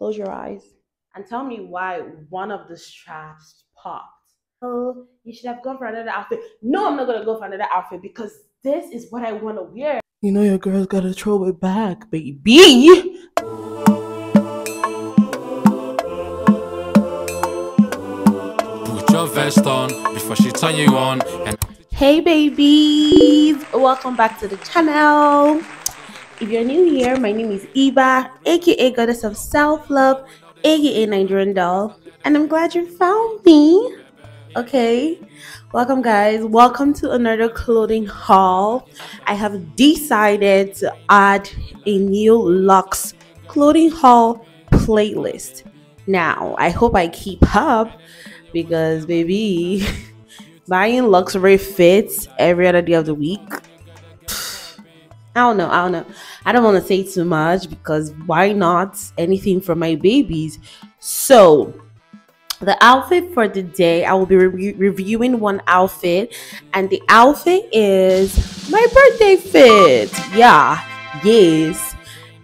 Close your eyes and tell me why one of the straps popped. Oh, you should have gone for another outfit. No, I'm not gonna go for another outfit because this is what I want to wear. You know your girl's gotta throw it back, baby. Put your vest on before she turn you on. And Hey babies, welcome back to the channel. If you're new here, my name is Eva, aka Goddess of Self Love, aka Nigerian Doll, and I'm glad you found me. Okay, welcome guys. Welcome to another clothing haul. I have decided to add a new Luxe clothing haul playlist. Now, I hope I keep up because, baby. buying luxury fits every other day of the week. I don't know. I don't know. I don't want to say too much because why not anything for my babies? So, the outfit for the day, I will be re- reviewing one outfit, and the outfit is my birthday fit. Yeah, yes.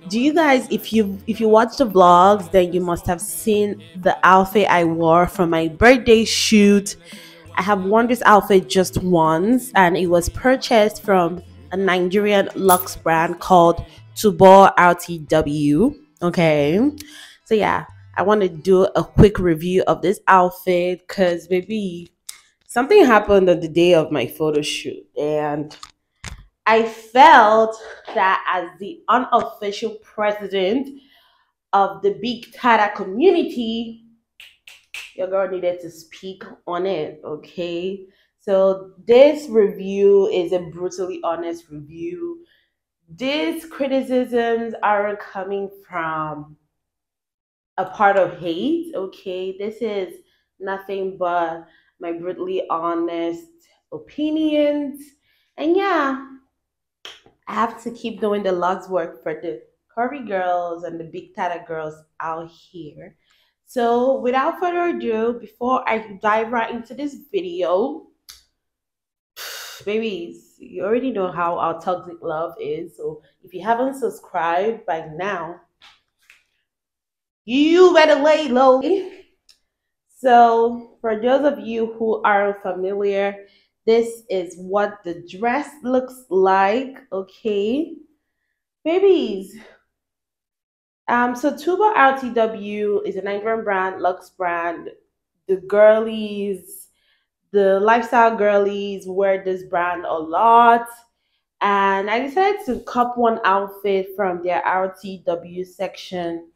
Do you guys, if you if you watch the vlogs, then you must have seen the outfit I wore for my birthday shoot I have worn this outfit just once and it was purchased from a Nigerian luxe brand called Tubor RTW. Okay. So yeah, I want to do a quick review of this outfit because maybe something happened on the day of my photo shoot and I felt that as the unofficial president of the Big Tata community, your girl needed to speak on it, okay? So this review is a brutally honest review. These criticisms aren't coming from a part of hate, okay? This is nothing but my brutally honest opinions. And yeah, I have to keep doing the Luxe work for the curvy girls and the big tata girls out here. So without further ado, before I dive right into this video, babies, you already know how our toxic love is. So if you haven't subscribed by now, you better lay low. So for those of you who are familiar, this is what the dress looks like. Okay, babies, um, so Tubor RTW is a Nigerian brand, luxe brand. The girlies, the lifestyle girlies wear this brand a lot. And I decided to cop one outfit from their RTW section.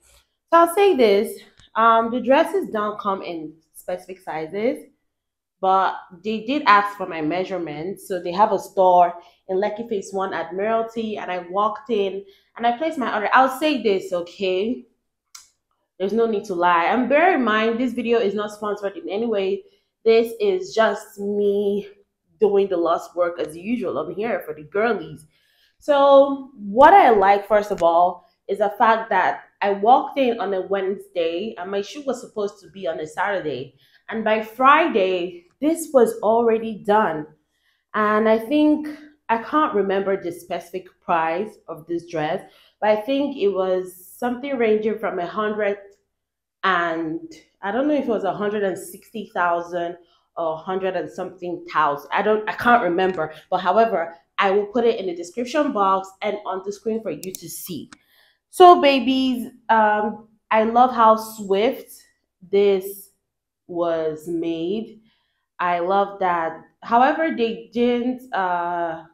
So I'll say this. Um, the dresses don't come in specific sizes, but they did ask for my measurements. So they have a store in Lekki Phase 1 Admiralty, and I walked in and I placed my order. I'll say this, okay? There's no need to lie. And bear in mind, this video is not sponsored in any way. This is just me doing the lost work as usual. I'm here for the girlies. So, what I like, first of all, is the fact that I walked in on a Wednesday and my shoot was supposed to be on a Saturday. And by Friday, this was already done. And I think I can't remember the specific price of this dress, but I think it was something ranging from a hundred and I don't know if it was hundred and sixty thousand or hundred and something thousand. I don't I can't remember. But however, I will put it in the description box and on the screen for you to see. So babies, um, I love how swift this was made. I love that. However, they didn't uh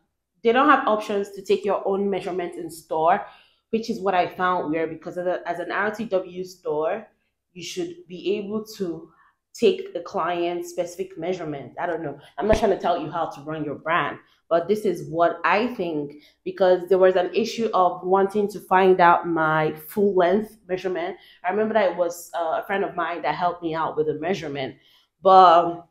they don't have options to take your own measurements in store, which is what I found weird because as, a, as an RTW store, you should be able to take the client specific measurement. I don't know. I'm not trying to tell you how to run your brand, but this is what I think because there was an issue of wanting to find out my full length measurement. I remember that it was uh, a friend of mine that helped me out with the measurement, but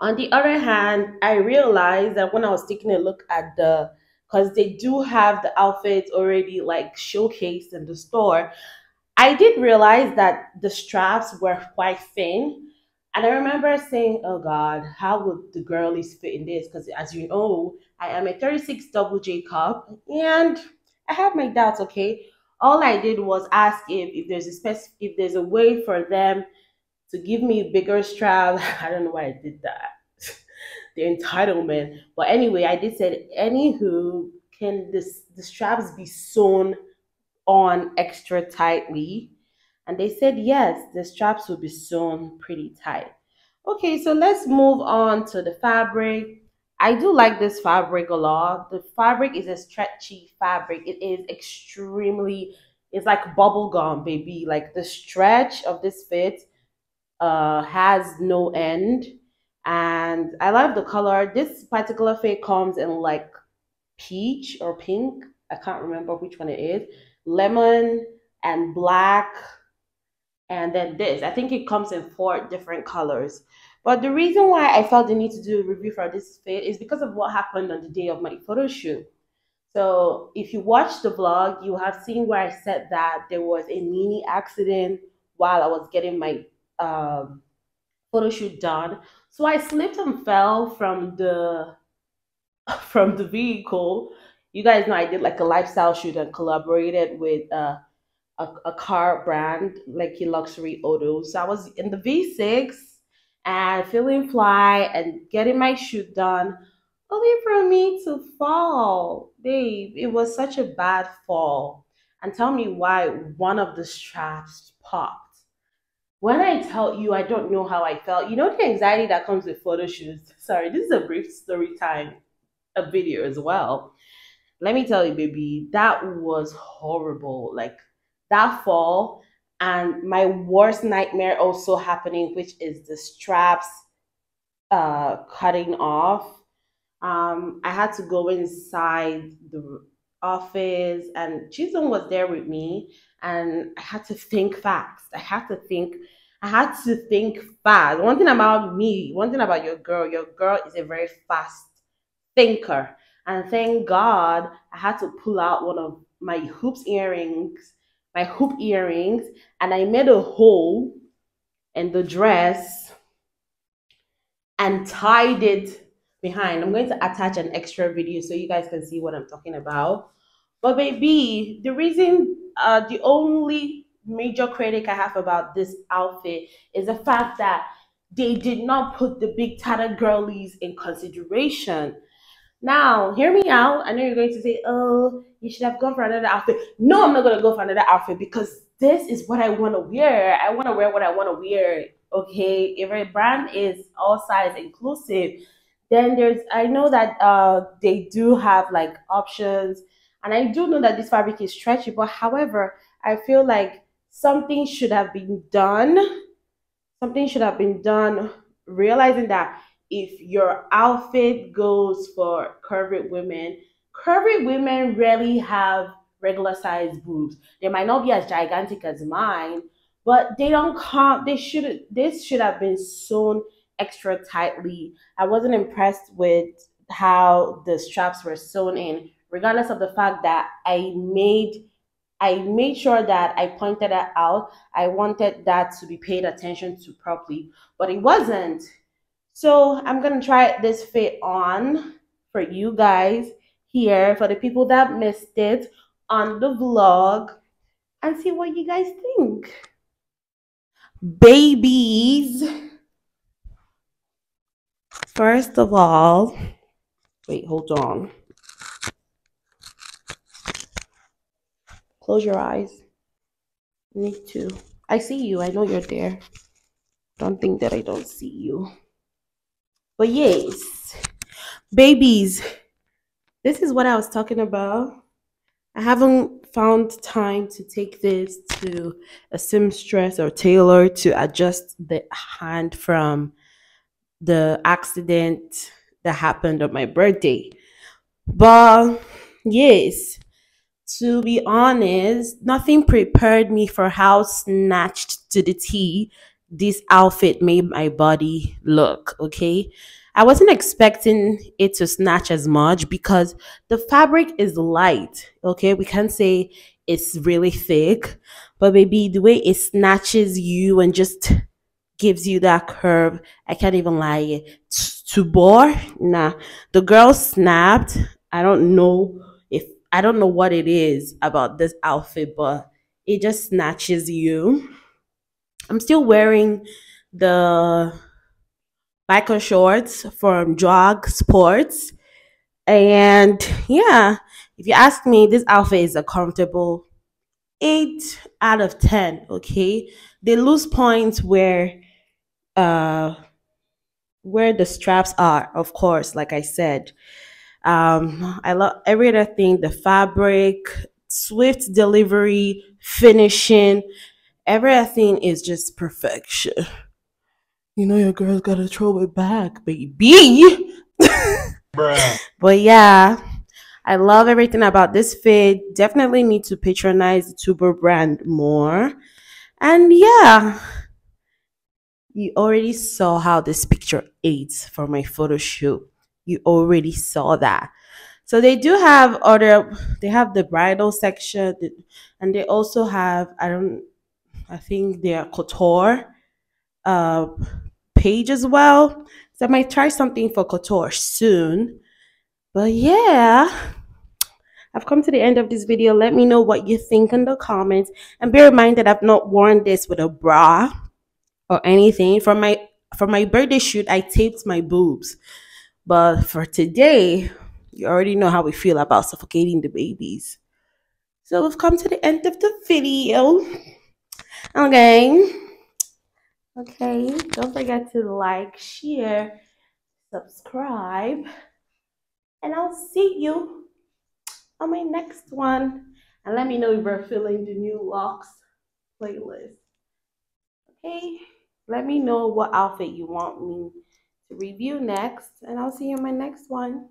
on the other hand, I realized that when I was taking a look at the, because they do have the outfits already like showcased in the store, I did realize that the straps were quite thin. And I remember saying, oh God, how would the girlies fit in this? Because as you know, I am a 36 double J cup and I have my doubts, okay? All I did was ask if if there's a spec if there's a way for them to give me bigger straps. I don't know why I did that. the entitlement. But anyway, I did say, anywho, can this the straps be sewn on extra tightly? And they said yes, the straps will be sewn pretty tight. Okay, so let's move on to the fabric. I do like this fabric a lot. The fabric is a stretchy fabric. It is extremely, it's like bubble gum, baby. Like the stretch of this fit uh, has no end. And I love the color. This particular fit comes in like peach or pink. I can't remember which one it is. Lemon and black. And then this. I think it comes in four different colors. But the reason why I felt the need to do a review for this fit is because of what happened on the day of my photo shoot. So if you watch the vlog, you have seen where I said that there was a mini accident while I was getting my um, photo shoot done. So I slipped and fell from the from the vehicle. You guys know I did like a lifestyle shoot and collaborated with uh, a, a car brand, like luxury auto. So I was in the V6 and feeling fly and getting my shoot done, only for me to fall. Babe, it was such a bad fall. And tell me why one of the straps popped. When I tell you, I don't know how I felt. You know the anxiety that comes with photo shoots. Sorry, this is a brief story time, a video as well. Let me tell you, baby, that was horrible. Like that fall and my worst nightmare also happening which is the straps uh cutting off. Um i had to go inside the office and Chisom was there with me and i had to think fast. I had to think i had to think fast. One thing about me one thing about your girl your girl is a very fast thinker and thank god i had to pull out one of my hoops earrings my hoop earrings and I made a hole in the dress and tied it behind. I'm going to attach an extra video so you guys can see what I'm talking about. But baby, the reason, uh, the only major critic I have about this outfit is the fact that they did not put the big tata girlies in consideration. Now, hear me out. I know you're going to say, oh, you should have gone for another outfit. No, I'm not going to go for another outfit because this is what I want to wear. I want to wear what I want to wear. Okay. If a brand is all size inclusive, then there's, I know that uh, they do have like options. And I do know that this fabric is stretchy. But however, I feel like something should have been done. Something should have been done realizing that if your outfit goes for curvy women, curvy women rarely have regular sized boobs. They might not be as gigantic as mine, but they don't come. They should. This should have been sewn extra tightly. I wasn't impressed with how the straps were sewn in, regardless of the fact that I made. I made sure that I pointed that out. I wanted that to be paid attention to properly, but it wasn't. So I'm to try this fit on for you guys here, for the people that missed it on the vlog, and see what you guys think. Babies. First of all, wait, hold on. Close your eyes. Me too. I see you. I know you're there. Don't think that I don't see you. But yes, babies, this is what I was talking about. I haven't found time to take this to a seamstress or tailor to adjust the hand from the accident that happened on my birthday. But yes, to be honest, nothing prepared me for how snatched to the T this outfit made my body look, okay? I wasn't expecting it to snatch as much because the fabric is light, okay? We can't say it's really thick, but maybe the way it snatches you and just gives you that curve, I can't even lie. To bore, nah. The girl snapped. I don't know if I don't know what it is about this outfit, but it just snatches you. I'm still wearing the biker shorts from Jog Sports. And yeah, if you ask me, this outfit is a comfortable 8 out of 10, okay? They lose points where uh where the straps are, of course, like I said. Um I love every other thing, the fabric, swift delivery, finishing, everything is just perfection. You know your girl's gotta throw it back, baby. But yeah, I love everything about this fit. Definitely need to patronize the Tubor brand more. And yeah, you already saw how this picture aids for my photo shoot. You already saw that. So they do have other they have the bridal section and they also have I don't I think their couture uh page as well. So I might try something for couture soon. But yeah, I've come to the end of this video. Let me know what you think in the comments. And bear in mind that I've not worn this with a bra or anything. For my for my birthday shoot, I taped my boobs. But for today, you already know how we feel about suffocating the babies. So we've come to the end of the video. Okay. Okay. Don't forget to like, share, subscribe. And I'll see you on my next one. And let me know if you're feeling the new luxe playlist. Okay? Let me know what outfit you want me to review next. And I'll see you in my next one.